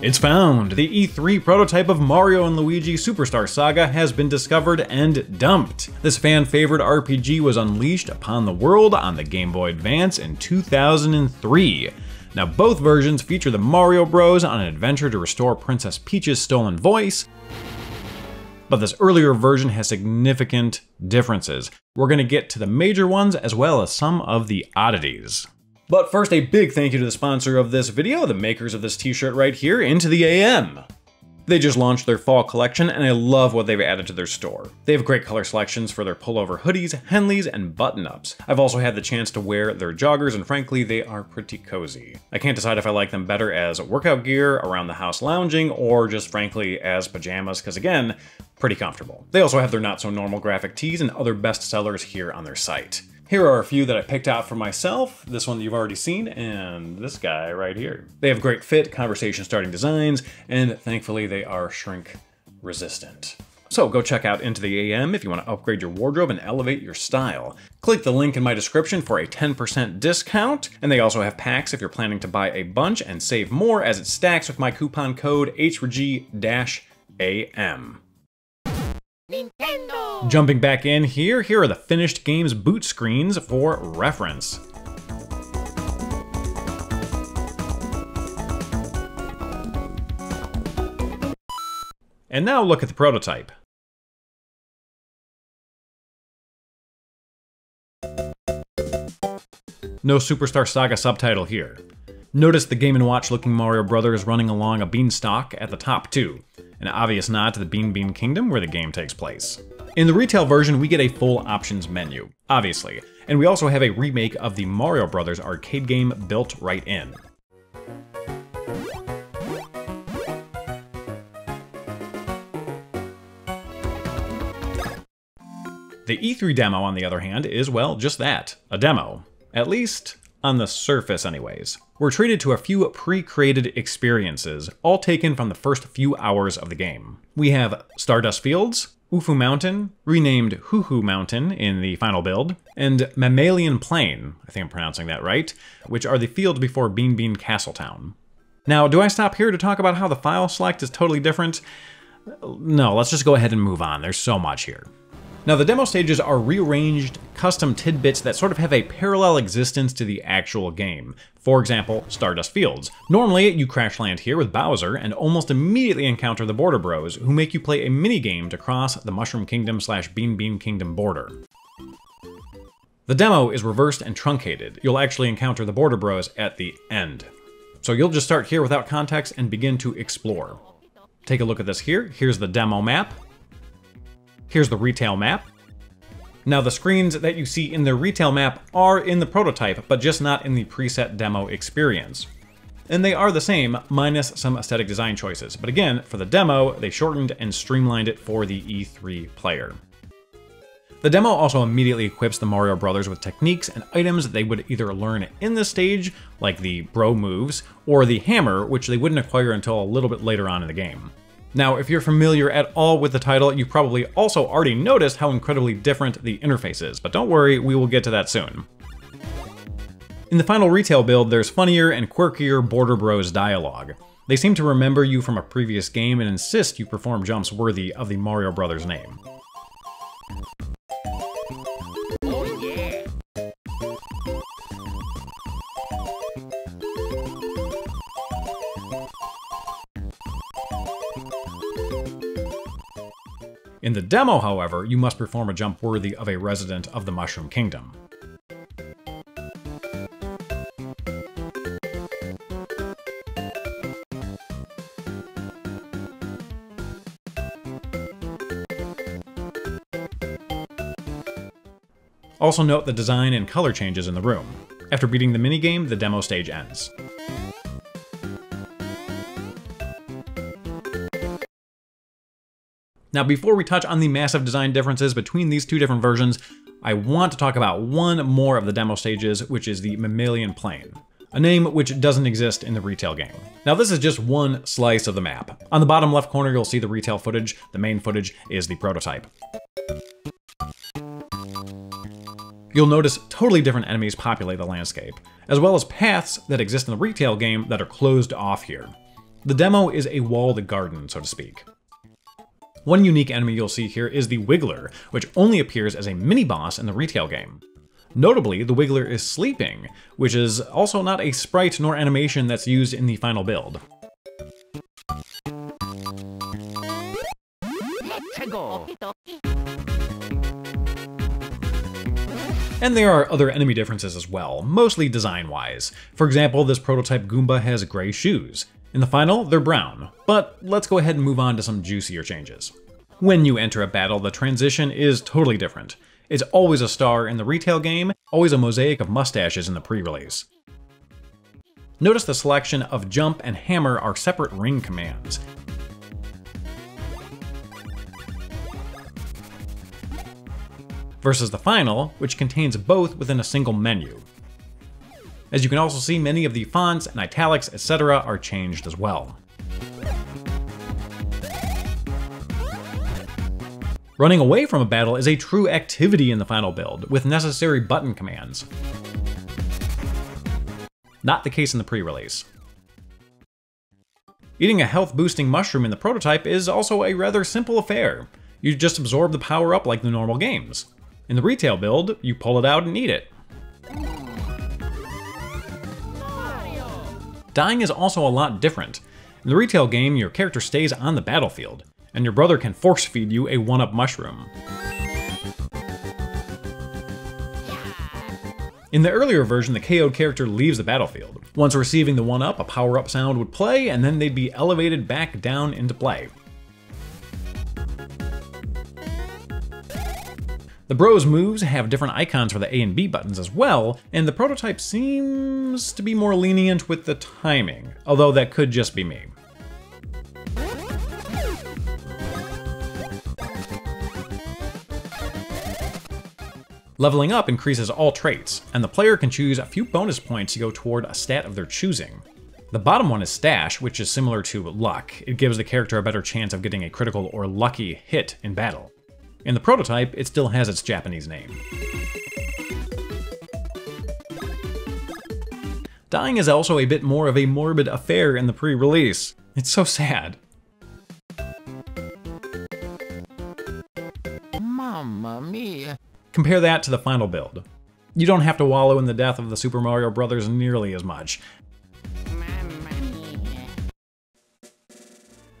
It's found! The E3 prototype of Mario & Luigi Superstar Saga has been discovered and dumped. This fan-favorite RPG was unleashed upon the world on the Game Boy Advance in 2003. Now both versions feature the Mario Bros on an adventure to restore Princess Peach's stolen voice, but this earlier version has significant differences. We're going to get to the major ones as well as some of the oddities. But first, a big thank you to the sponsor of this video, the makers of this t-shirt right here, Into the AM. They just launched their fall collection, and I love what they've added to their store. They have great color selections for their pullover hoodies, Henleys, and button-ups. I've also had the chance to wear their joggers, and frankly, they are pretty cozy. I can't decide if I like them better as workout gear, around the house lounging, or just frankly as pajamas, because again, pretty comfortable. They also have their not-so-normal graphic tees and other bestsellers here on their site. Here are a few that I picked out for myself. This one that you've already seen, and this guy right here. They have great fit, conversation starting designs, and thankfully they are shrink resistant. So go check out Into the AM if you want to upgrade your wardrobe and elevate your style. Click the link in my description for a 10% discount, and they also have packs if you're planning to buy a bunch and save more as it stacks with my coupon code H4G-AM. Jumping back in here, here are the finished game's boot screens for reference. And now look at the prototype. No Superstar Saga subtitle here. Notice the Game & Watch looking Mario Brothers running along a beanstalk at the top too an obvious nod to the Bean Bean Kingdom where the game takes place. In the retail version, we get a full options menu, obviously, and we also have a remake of the Mario Brothers arcade game built right in. The E3 demo, on the other hand, is, well, just that, a demo. At least, on the surface anyways. We're treated to a few pre-created experiences, all taken from the first few hours of the game. We have Stardust Fields, Ufu Mountain, renamed Huhu Mountain in the final build, and Mamelian Plain, I think I'm pronouncing that right, which are the fields before Bean Bean Castletown. Now, do I stop here to talk about how the file select is totally different? No, let's just go ahead and move on. There's so much here. Now the demo stages are rearranged custom tidbits that sort of have a parallel existence to the actual game. For example, Stardust Fields. Normally, you crash land here with Bowser and almost immediately encounter the Border Bros, who make you play a mini-game to cross the Mushroom Kingdom slash Bean Bean Kingdom border. The demo is reversed and truncated. You'll actually encounter the Border Bros at the end. So you'll just start here without context and begin to explore. Take a look at this here. Here's the demo map. Here's the retail map. Now the screens that you see in the retail map are in the prototype, but just not in the preset demo experience. And they are the same, minus some aesthetic design choices. But again, for the demo, they shortened and streamlined it for the E3 player. The demo also immediately equips the Mario Brothers with techniques and items that they would either learn in the stage, like the bro moves, or the hammer, which they wouldn't acquire until a little bit later on in the game. Now, if you're familiar at all with the title, you probably also already noticed how incredibly different the interface is, but don't worry, we will get to that soon. In the final retail build, there's funnier and quirkier Border Bros dialogue. They seem to remember you from a previous game and insist you perform jumps worthy of the Mario Brothers name. In the demo, however, you must perform a jump worthy of a resident of the Mushroom Kingdom. Also note the design and color changes in the room. After beating the minigame, the demo stage ends. Now, before we touch on the massive design differences between these two different versions, I want to talk about one more of the demo stages, which is the Mamelian Plain, a name which doesn't exist in the retail game. Now this is just one slice of the map. On the bottom left corner you'll see the retail footage, the main footage is the prototype. You'll notice totally different enemies populate the landscape, as well as paths that exist in the retail game that are closed off here. The demo is a walled garden, so to speak. One unique enemy you'll see here is the Wiggler, which only appears as a mini-boss in the retail game. Notably, the Wiggler is sleeping, which is also not a sprite nor animation that's used in the final build. And there are other enemy differences as well, mostly design-wise. For example, this prototype Goomba has gray shoes. In the final, they're brown. But let's go ahead and move on to some juicier changes. When you enter a battle, the transition is totally different. It's always a star in the retail game, always a mosaic of mustaches in the pre-release. Notice the selection of jump and hammer are separate ring commands. Versus the final, which contains both within a single menu. As you can also see, many of the fonts and italics, etc. are changed as well. Running away from a battle is a true activity in the final build, with necessary button commands. Not the case in the pre-release. Eating a health boosting mushroom in the prototype is also a rather simple affair. You just absorb the power up like the normal games. In the retail build, you pull it out and eat it. Dying is also a lot different. In the retail game, your character stays on the battlefield, and your brother can force feed you a 1-up mushroom. In the earlier version, the KO'd character leaves the battlefield. Once receiving the 1-up, a power-up sound would play, and then they'd be elevated back down into play. The Bros moves have different icons for the A and B buttons as well, and the prototype seems to be more lenient with the timing, although that could just be me. Leveling up increases all traits, and the player can choose a few bonus points to go toward a stat of their choosing. The bottom one is Stash, which is similar to Luck. It gives the character a better chance of getting a critical or lucky hit in battle. In the prototype, it still has its Japanese name. Dying is also a bit more of a morbid affair in the pre-release. It's so sad. Mamma mia. Compare that to the final build. You don't have to wallow in the death of the Super Mario Brothers nearly as much.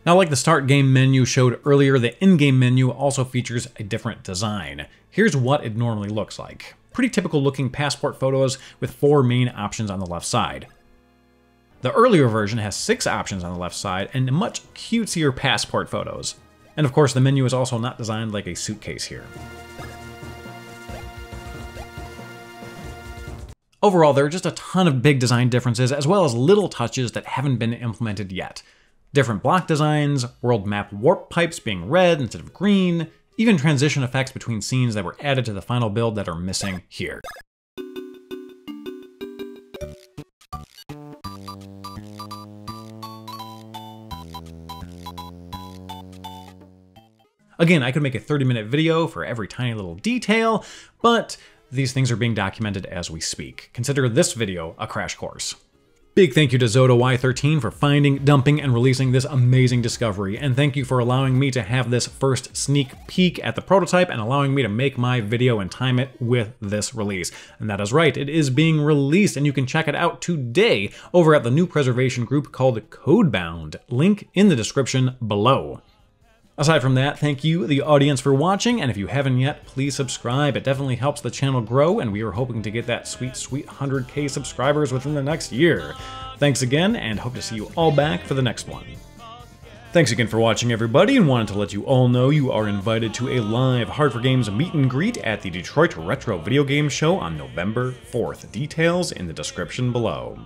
Now like the start game menu showed earlier, the in-game menu also features a different design. Here's what it normally looks like. Pretty typical looking passport photos with four main options on the left side. The earlier version has six options on the left side and much cutesier passport photos. And of course the menu is also not designed like a suitcase here. Overall, there are just a ton of big design differences as well as little touches that haven't been implemented yet. Different block designs, world map warp pipes being red instead of green, even transition effects between scenes that were added to the final build that are missing here. Again, I could make a 30 minute video for every tiny little detail, but these things are being documented as we speak. Consider this video a crash course. Big thank you to Zoda Y13 for finding, dumping, and releasing this amazing discovery, and thank you for allowing me to have this first sneak peek at the prototype and allowing me to make my video and time it with this release. And that is right, it is being released, and you can check it out today over at the new preservation group called Codebound, link in the description below. Aside from that, thank you, the audience, for watching, and if you haven't yet, please subscribe. It definitely helps the channel grow, and we are hoping to get that sweet, sweet 100k subscribers within the next year. Thanks again, and hope to see you all back for the next one. Thanks again for watching, everybody, and wanted to let you all know you are invited to a live Hard for Games meet and greet at the Detroit Retro Video Game Show on November 4th. Details in the description below.